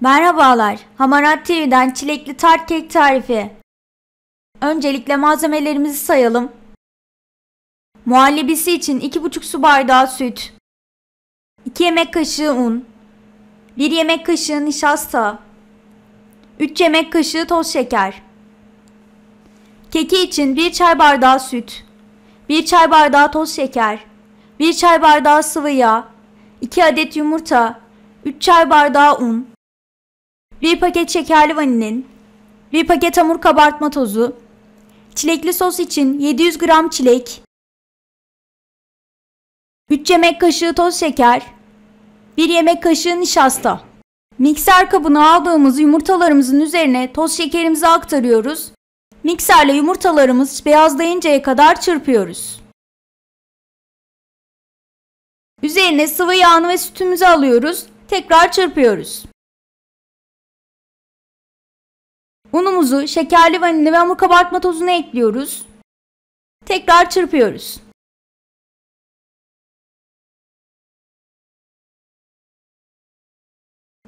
Merhabalar, Hamarat TV'den çilekli tart kek tarifi. Öncelikle malzemelerimizi sayalım. Muhallebisi için 2,5 su bardağı süt, 2 yemek kaşığı un, 1 yemek kaşığı nişasta, 3 yemek kaşığı toz şeker. Keki için 1 çay bardağı süt, 1 çay bardağı toz şeker, 1 çay bardağı sıvı yağ, 2 adet yumurta, 3 çay bardağı un, 1 paket şekerli vanilin, 1 paket hamur kabartma tozu, çilekli sos için 700 gram çilek, 3 yemek kaşığı toz şeker, 1 yemek kaşığı nişasta. Mikser kabına aldığımız yumurtalarımızın üzerine toz şekerimizi aktarıyoruz. Mikserle yumurtalarımız beyazlayıncaya kadar çırpıyoruz. Üzerine sıvı yağını ve sütümüzü alıyoruz. Tekrar çırpıyoruz. Unumuzu, şekerli vanilya ve hamur kabartma tozunu ekliyoruz. Tekrar çırpıyoruz.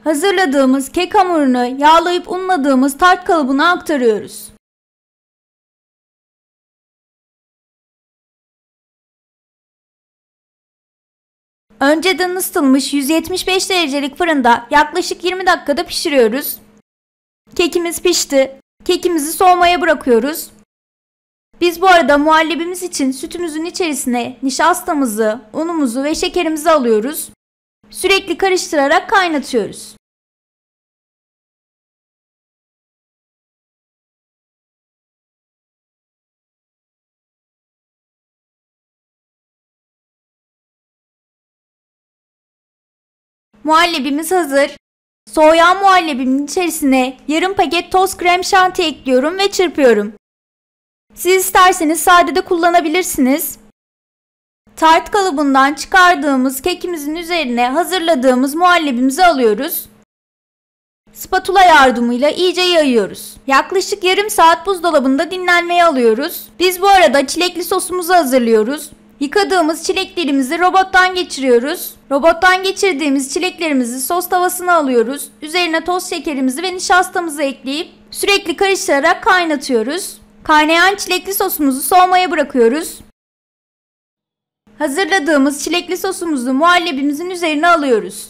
Hazırladığımız kek hamurunu yağlayıp unladığımız tart kalıbına aktarıyoruz. Önceden ısıtılmış 175 derecelik fırında yaklaşık 20 dakikada pişiriyoruz. Kekimiz pişti. Kekimizi soğumaya bırakıyoruz. Biz bu arada muhallebimiz için sütümüzün içerisine nişastamızı, unumuzu ve şekerimizi alıyoruz. Sürekli karıştırarak kaynatıyoruz. Muhallebimiz hazır. Soğuyan muhallebimin içerisine yarım paket toz krem şanti ekliyorum ve çırpıyorum. Siz isterseniz sade de kullanabilirsiniz. Tart kalıbından çıkardığımız kekimizin üzerine hazırladığımız muhallebimizi alıyoruz. Spatula yardımıyla iyice yayıyoruz. Yaklaşık yarım saat buzdolabında dinlenmeye alıyoruz. Biz bu arada çilekli sosumuzu hazırlıyoruz. Yıkadığımız çileklerimizi robottan geçiriyoruz. Robottan geçirdiğimiz çileklerimizi sos tavasına alıyoruz. Üzerine toz şekerimizi ve nişastamızı ekleyip sürekli karıştırarak kaynatıyoruz. Kaynayan çilekli sosumuzu soğumaya bırakıyoruz. Hazırladığımız çilekli sosumuzu muhallebimizin üzerine alıyoruz.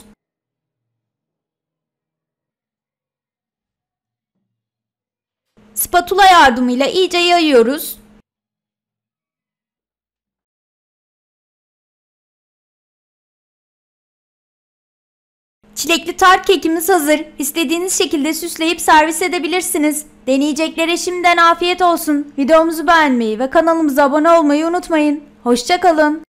Spatula yardımıyla iyice yayıyoruz. Çilekli tart kekimiz hazır. İstediğiniz şekilde süsleyip servis edebilirsiniz. Deneyeceklere şimdiden afiyet olsun. Videomuzu beğenmeyi ve kanalımıza abone olmayı unutmayın. Hoşçakalın.